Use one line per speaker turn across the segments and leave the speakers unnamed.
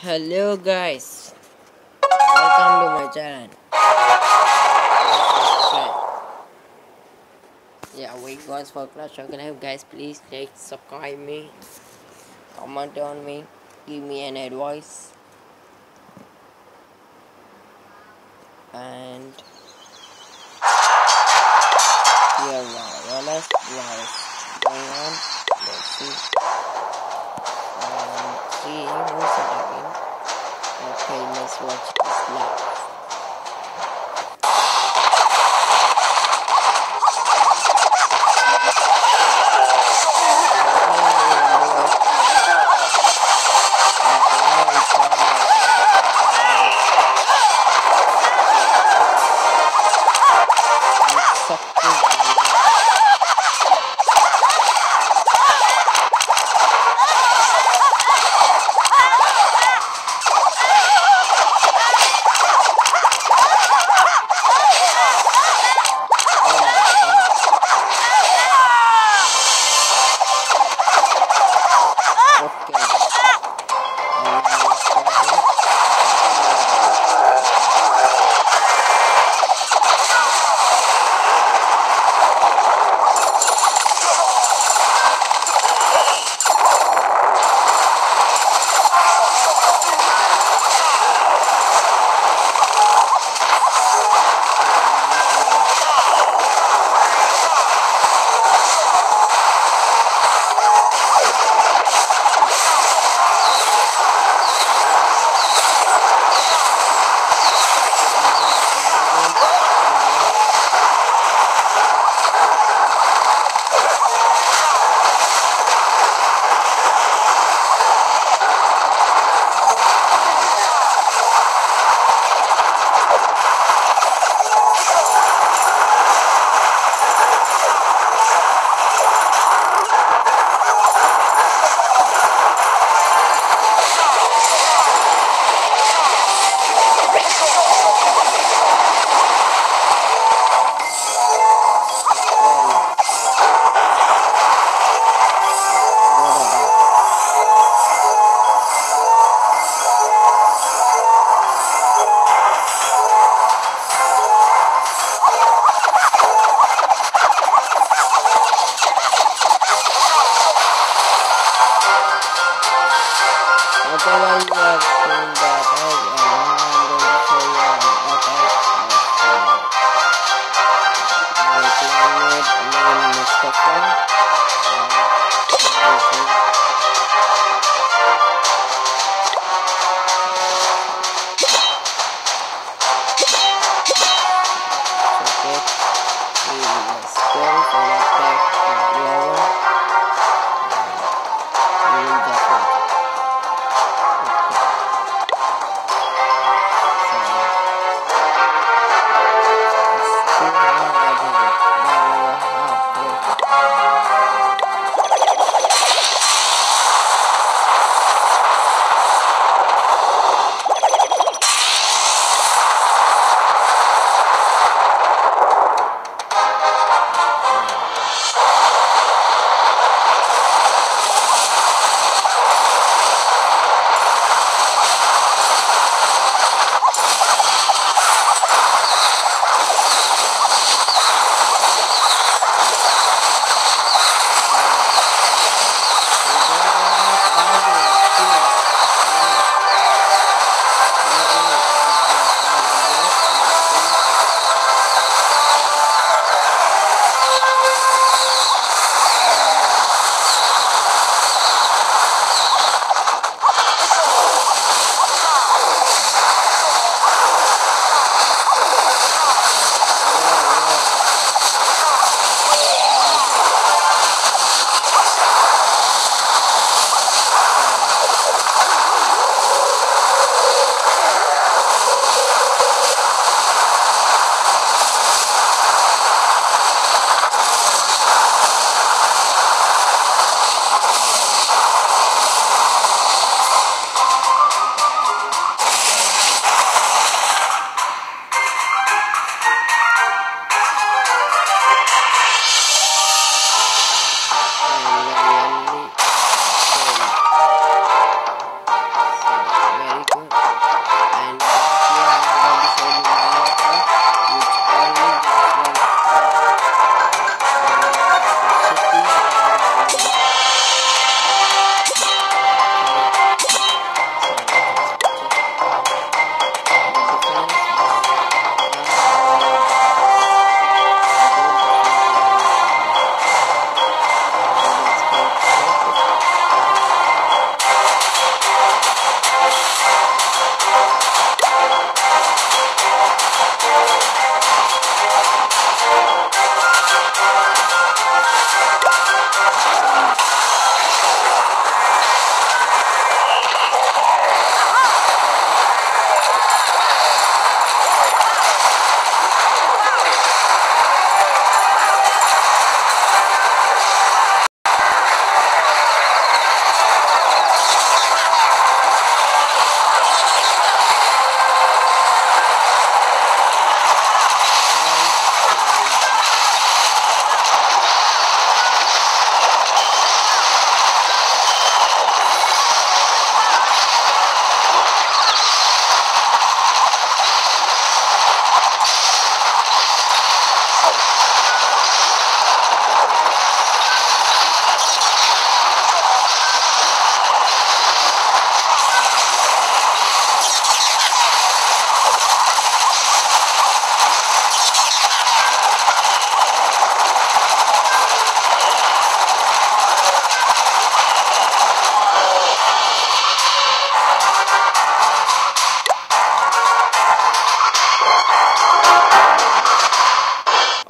Hello guys, welcome to my channel. Yeah, wait guys for Clash of Clans guys. Please like, subscribe me, comment on me, give me an advice, and what else was going on?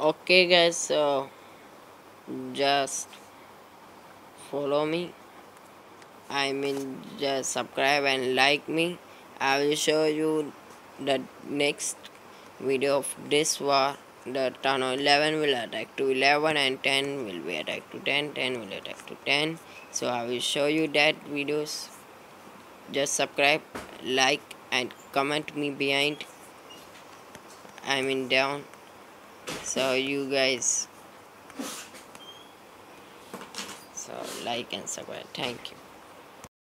Okay guys so just follow me. I mean just subscribe and like me. I will show you the next video of this war. The Tano 11 will attack to 11 and 10 will be attack to 10 10 will attack to 10 so I will show you that videos. Just subscribe like and comment me behind I mean down. So you guys. So like and subscribe. Thank you